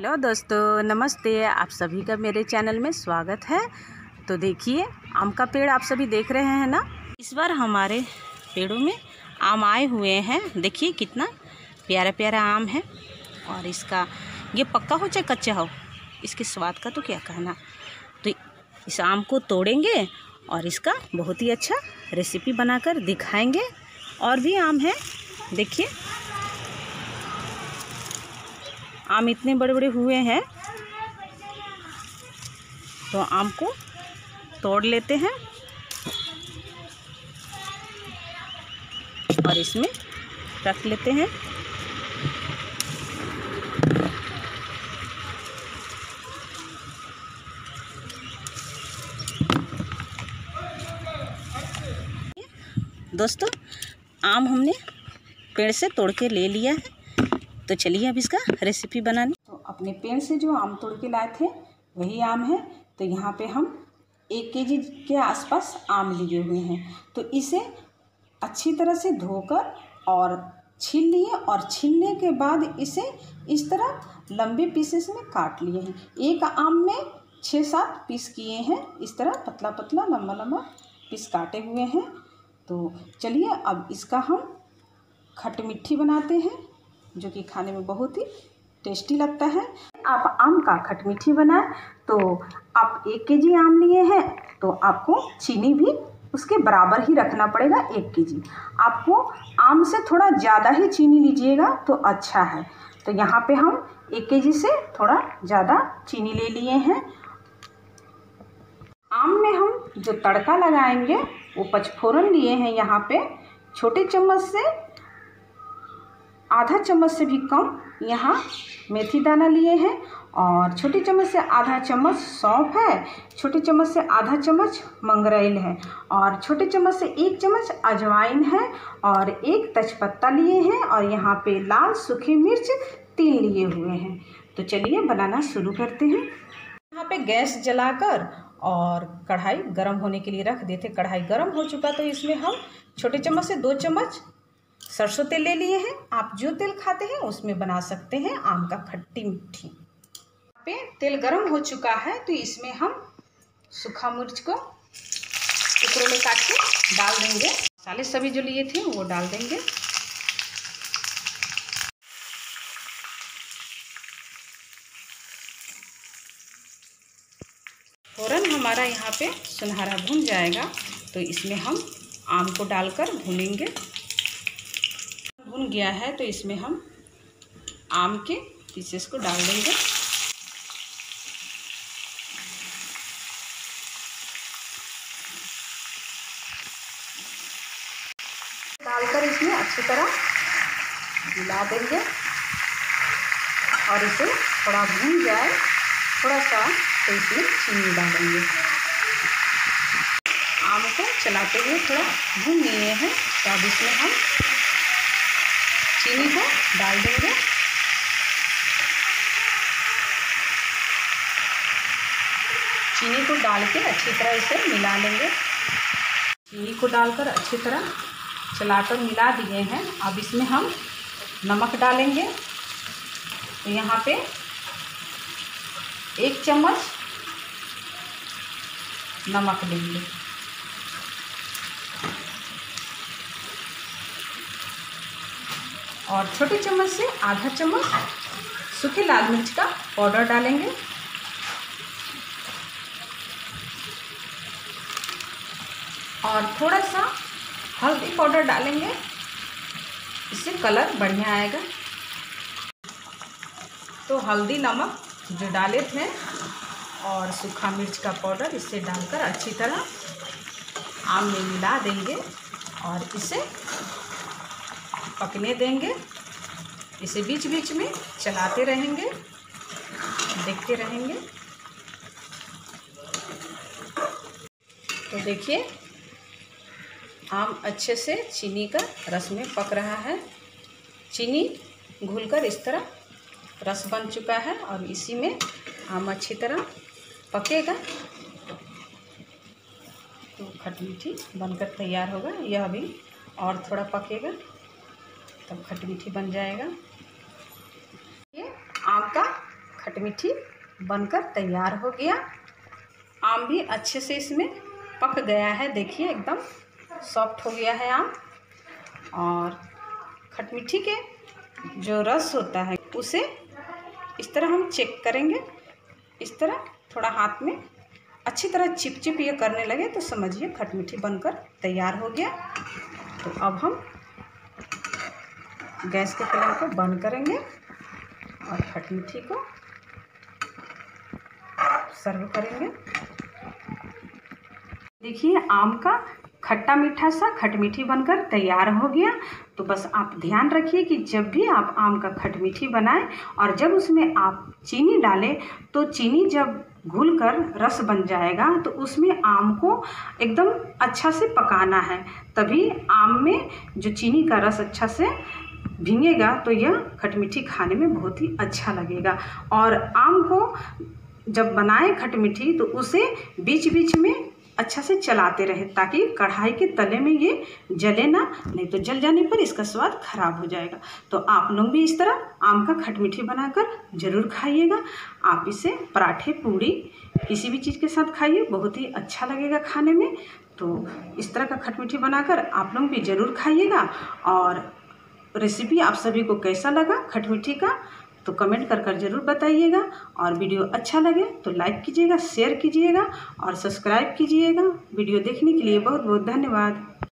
Hello दोस्तों, नमस्ते। आप सभी का मेरे चैनल में स्वागत है। तो देखिए, आम का पेड़ आप सभी देख रहे हैं ना? इस बार हमारे पेड़ों में आम आए हुए हैं। देखिए, कितना प्यारा प्यारा आम है। और इसका, ये पक्का हो चाहे कच्चा हो, इसके स्वाद का तो क्या कहना? तो इस आम को तोड़ेंगे और इसका बहुत ही अच्छा रेसिपी बनाकर दिखाएँगे। और भी आम है। देखिए आम इतने बड़े बड़े हुए हैं। तो आम को तोड़ लेते हैं। और इसमें रख लेते हैं। दोस्तों, आम हमने पेड़ से तोड़ के ले लिया है। तो चलिए अब इसका रेसिपी बनाने। तो अपने पेड़ से जो आम तोड़ के लाए थे, वही आम है। तो यहाँ पे हम एक के जी के आसपास आम लिए हुए हैं। तो इसे अच्छी तरह से धोकर और छील लिए और छीलने के बाद इसे इस तरह लंबे पीसेस में काट लिए हैं। एक आम में छः सात पीस किए हैं। इस तरह पतला पतला लंबा लंबा पीस काटे हुए हैं। तो चलिए अब इसका हम खट मिट्टी बनाते हैं। जो कि खाने में बहुत ही टेस्टी लगता है। आप आम का खट मीठी बनाए तो आप एक के जी आम लिए हैं तो आपको चीनी भी उसके बराबर ही रखना पड़ेगा एक के जी आपको आम से थोड़ा ज़्यादा ही चीनी लीजिएगा तो अच्छा है। तो यहाँ पे हम एक के जी से थोड़ा ज़्यादा चीनी ले लिए हैं। आम में हम जो तड़का लगाएँगे, वो पचफोरन लिए हैं यहाँ पे। छोटे चम्मच से आधा चम्मच से भी कम यहाँ मेथी दाना लिए हैं और छोटी चम्मच से आधा चम्मच सौंफ है, छोटे चम्मच से आधा चम्मच मंगरेल है और छोटे चम्मच से एक चम्मच अजवाइन है और एक तेजपत्ता लिए हैं और यहाँ पे लाल सूखी मिर्च तीन लिए हुए हैं। तो चलिए बनाना शुरू करते हैं। यहाँ पे गैस जलाकर और कढ़ाई गर्म होने के लिए रख देते कढ़ाई गर्म हो चुका तो इसमें हम छोटे चम्मच से दो चम्मच सरसों तेल ले लिए हैं। आप जो तेल खाते हैं, उसमें बना सकते हैं आम का खट्टी मिट्ठी। पे तेल गर्म हो चुका है तो इसमें हम सूखा मिर्च को टुकड़ों में काट के डाल देंगे। मसाले सभी जो लिए थे, वो डाल देंगे। फ़ौरन हमारा यहाँ पे सुनहरा भुन जाएगा तो इसमें हम आम को डालकर भूनेंगे। भुन गया है तो इसमें हम आम के पीसेस को डाल देंगे। डालकर इसमें अच्छी तरह मिला देंगे। और इसे थोड़ा भून जाए, थोड़ा सा तो इसमें चीनी डालेंगे। आम को चलाते हुए थोड़ा भून लिए हैं तो अब इसमें हम चीनी को डाल देंगे चीनी को डाल के अच्छी तरह इसे मिला लेंगे। चीनी को डालकर अच्छी तरह चलाकर मिला दिए हैं। अब इसमें हम नमक डालेंगे। तो यहाँ पे एक चम्मच नमक लेंगे। और छोटे चम्मच से आधा चम्मच सूखे लाल मिर्च का पाउडर डालेंगे। और थोड़ा सा हल्दी पाउडर डालेंगे। इससे कलर बढ़िया आएगा। तो हल्दी नमक जो डाले थे और सूखा मिर्च का पाउडर, इसे डालकर अच्छी तरह आम में मिला देंगे और इसे पकने देंगे। इसे बीच बीच में चलाते रहेंगे, देखते रहेंगे। तो देखिए, आम अच्छे से चीनी का रस में पक रहा है। चीनी घुलकर इस तरह रस बन चुका है और इसी में आम अच्छी तरह पकेगा। तो खट मीठी बनकर तैयार होगा। यह भी और थोड़ा पकेगा। तब खट मीठी बन जाएगा। ये आम का खटमिठी बनकर तैयार हो गया। आम भी अच्छे से इसमें पक गया है। देखिए, एकदम सॉफ्ट हो गया है आम। और खटमिठी के जो रस होता है, उसे इस तरह हम चेक करेंगे। इस तरह थोड़ा हाथ में अच्छी तरह चिपचिप ये करने लगे तो समझिए खटमिठी बनकर तैयार हो गया। तो अब हम गैस के फ्लेम को बंद करेंगे और खटमिठी को सर्व करेंगे। देखिए, आम का खट्टा मीठा सा खटमीठी बनकर तैयार हो गया। तो बस आप ध्यान रखिए कि जब भी आप आम का खटमीठी बनाएँ और जब उसमें आप चीनी डालें तो चीनी जब घुल कर रस बन जाएगा तो उसमें आम को एकदम अच्छा से पकाना है। तभी आम में जो चीनी का रस अच्छा से भींगेगा तो यह खटमीठी खाने में बहुत ही अच्छा लगेगा। और आम को जब बनाए खटमीठी तो उसे बीच बीच में अच्छा से चलाते रहे, ताकि कढ़ाई के तले में ये जले ना, नहीं तो जल जाने पर इसका स्वाद खराब हो जाएगा। तो आप लोग भी इस तरह आम का खटमीठी बनाकर ज़रूर खाइएगा। आप इसे पराठे, पूड़ी, किसी भी चीज़ के साथ खाइए, बहुत ही अच्छा लगेगा खाने में। तो इस तरह का खटमीठी बनाकर आप लोग भी ज़रूर खाइएगा। और रेसिपी आप सभी को कैसा लगा खटमीठी का तो कमेंट कर कर ज़रूर बताइएगा। और वीडियो अच्छा लगे तो लाइक कीजिएगा, शेयर कीजिएगा और सब्सक्राइब कीजिएगा। वीडियो देखने के लिए बहुत बहुत धन्यवाद।